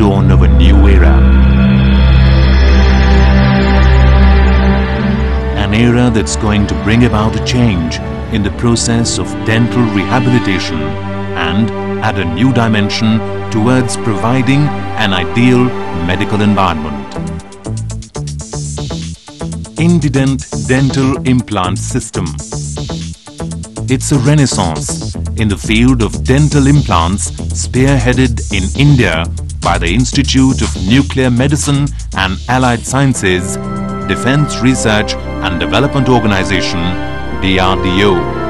dawn of a new era. An era that's going to bring about a change in the process of dental rehabilitation and add a new dimension towards providing an ideal medical environment. Indident Dental Implant System It's a renaissance in the field of dental implants spearheaded in India by the Institute of Nuclear Medicine and Allied Sciences, Defense Research and Development Organization, DRDO.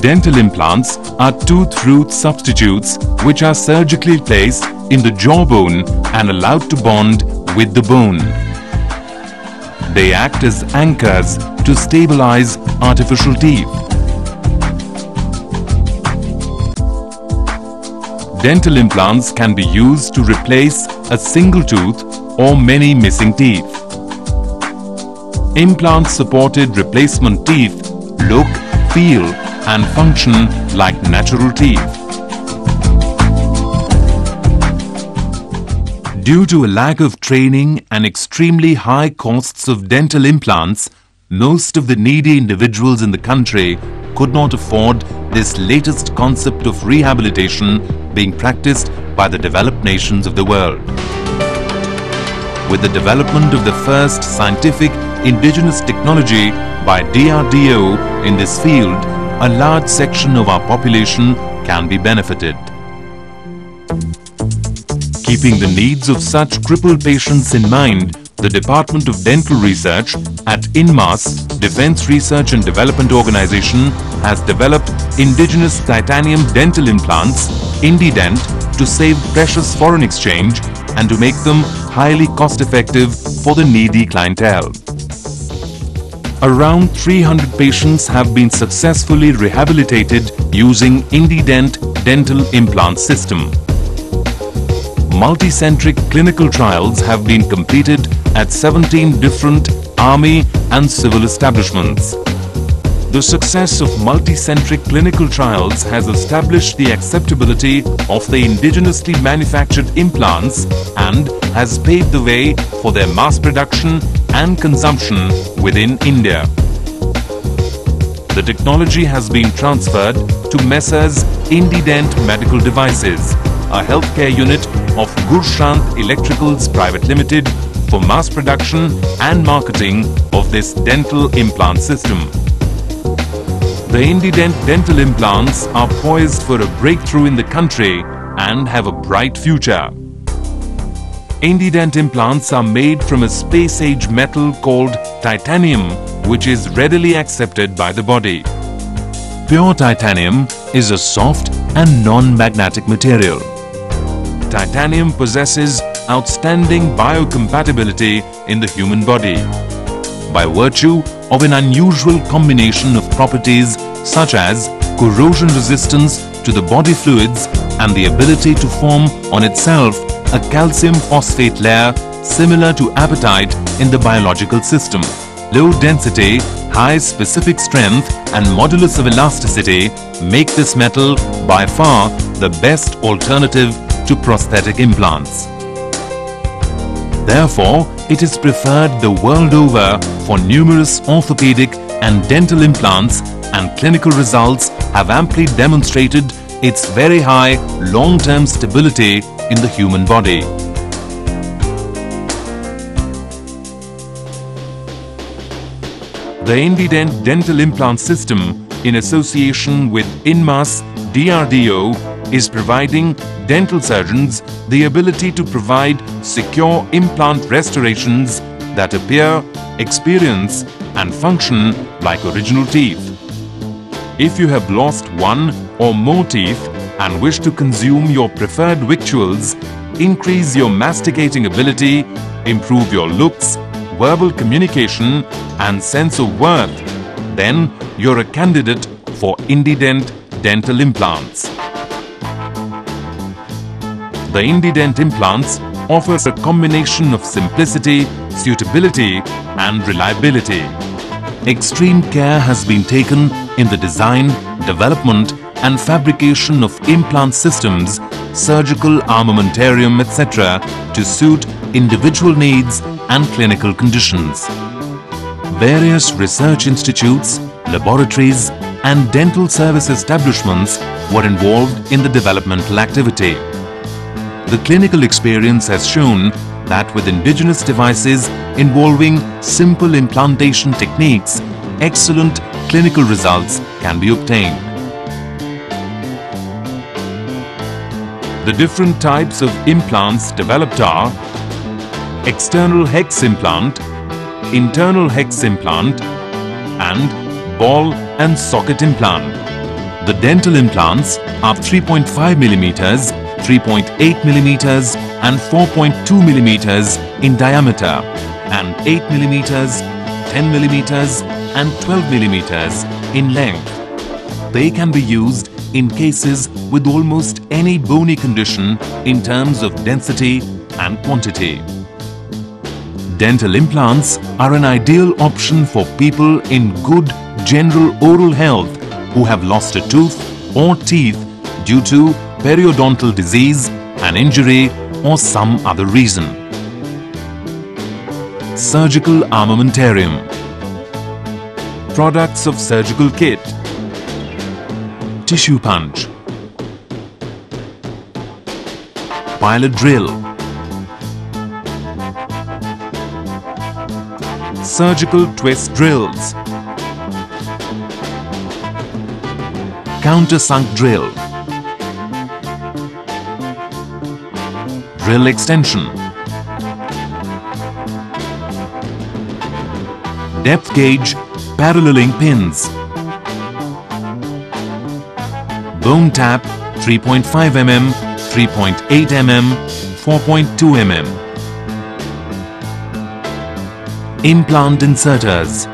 Dental implants are tooth-root substitutes which are surgically placed in the jawbone and allowed to bond with the bone. They act as anchors to stabilize artificial teeth. Dental implants can be used to replace a single tooth or many missing teeth. Implant-supported replacement teeth look, feel and function like natural teeth. Due to a lack of training and extremely high costs of dental implants, most of the needy individuals in the country could not afford this latest concept of rehabilitation being practiced by the developed nations of the world. With the development of the first scientific indigenous technology by DRDO in this field, a large section of our population can be benefited. Keeping the needs of such crippled patients in mind, the Department of Dental Research at INMAS, Defense Research and Development Organization, has developed indigenous titanium dental implants, IndiDent, to save precious foreign exchange and to make them highly cost-effective for the needy clientele. Around 300 patients have been successfully rehabilitated using IndiDent dental implant system. Multicentric clinical trials have been completed at 17 different army and civil establishments. The success of multicentric clinical trials has established the acceptability of the indigenously manufactured implants and has paved the way for their mass production and consumption within India. The technology has been transferred to Messrs Indident Medical Devices, a healthcare unit of Gurshant Electricals Private Limited for mass production and marketing of this dental implant system. The Indident dental implants are poised for a breakthrough in the country and have a bright future. Indident implants are made from a space-age metal called titanium which is readily accepted by the body. Pure titanium is a soft and non-magnetic material. Titanium possesses outstanding biocompatibility in the human body by virtue of an unusual combination of properties such as corrosion resistance to the body fluids and the ability to form on itself a calcium phosphate layer similar to apatite in the biological system. Low density, high specific strength and modulus of elasticity make this metal by far the best alternative to prosthetic implants. Therefore, it is preferred the world over for numerous orthopedic and dental implants and clinical results have amply demonstrated its very high long-term stability in the human body. The Indident Dental Implant System in association with INMAS DRDO is providing dental surgeons the ability to provide secure implant restorations that appear, experience and function like original teeth. If you have lost one or more teeth and wish to consume your preferred victuals, increase your masticating ability, improve your looks, verbal communication and sense of worth, then you're a candidate for Indident dental implants. The Indident implants offers a combination of simplicity, suitability and reliability. extreme care has been taken in the design, development and fabrication of implant systems, surgical armamentarium etc. to suit individual needs and clinical conditions. Various research institutes, laboratories and dental service establishments were involved in the developmental activity. The clinical experience has shown that with indigenous devices involving simple implantation techniques, excellent clinical results can be obtained. The different types of implants developed are external hex implant, internal hex implant and ball and socket implant. The dental implants are 3.5 mm 3.8 millimeters and 4.2 millimeters in diameter and 8 millimeters, 10 millimeters and 12 millimeters in length. They can be used in cases with almost any bony condition in terms of density and quantity. Dental implants are an ideal option for people in good general oral health who have lost a tooth or teeth due to periodontal disease, an injury or some other reason. Surgical Armamentarium. Products of surgical kit. Tissue punch. Pilot drill. Surgical twist drills. Countersunk drill drill extension. Depth gauge paralleling pins. Bone tap 3.5 mm, 3.8 mm, 4.2 mm. Implant inserters.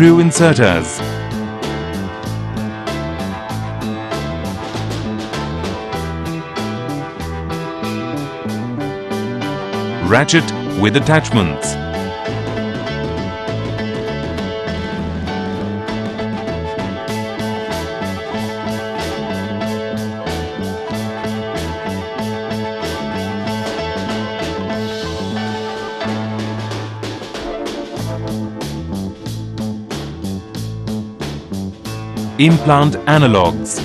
Screw inserters. Ratchet with attachments. Implant analogs.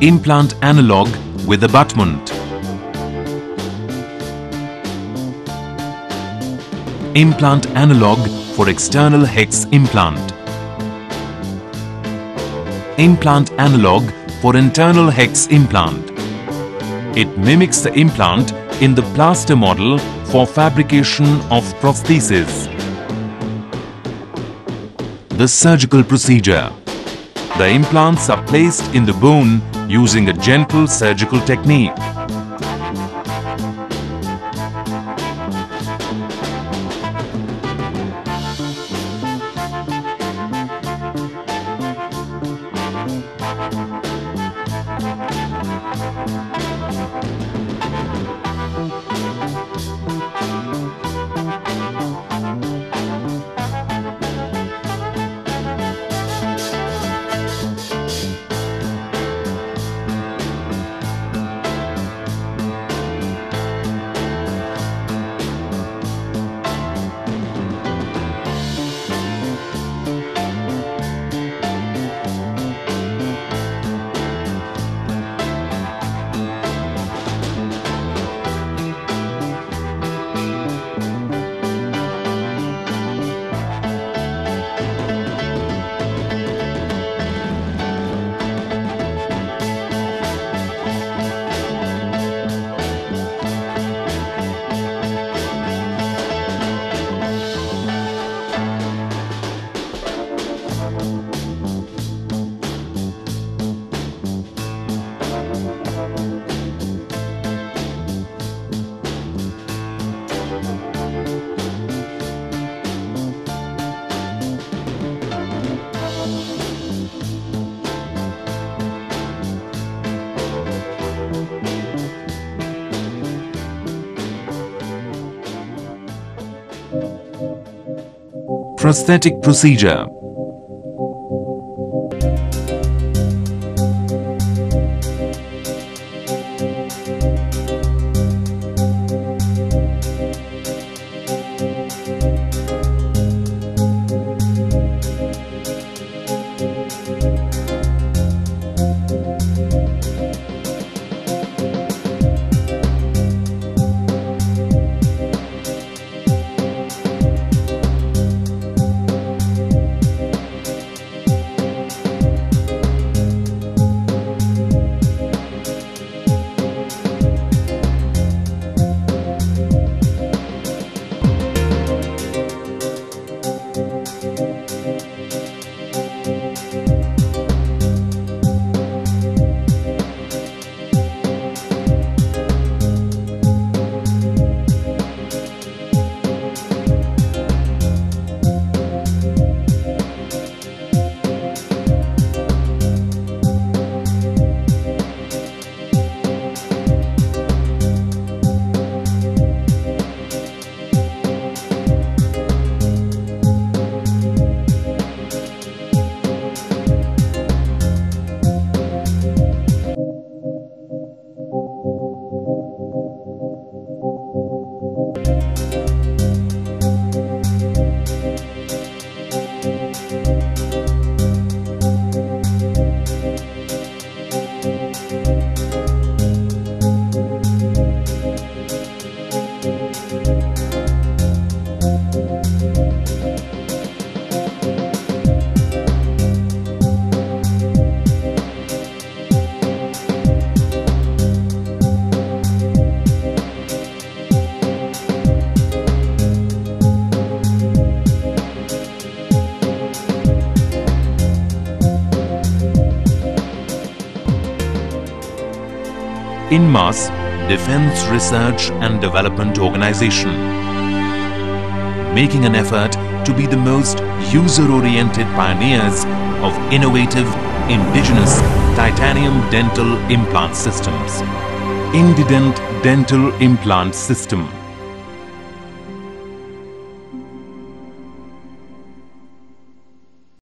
Implant analog with abutment. Implant analog for external hex implant. Implant analog for internal hex implant. It mimics the implant in the plaster model for fabrication of prosthesis. The surgical procedure. The implants are placed in the bone using a gentle surgical technique. Prosthetic procedure INMAS Defense Research and Development Organization making an effort to be the most user-oriented pioneers of innovative indigenous titanium dental implant systems. Indident Dental Implant System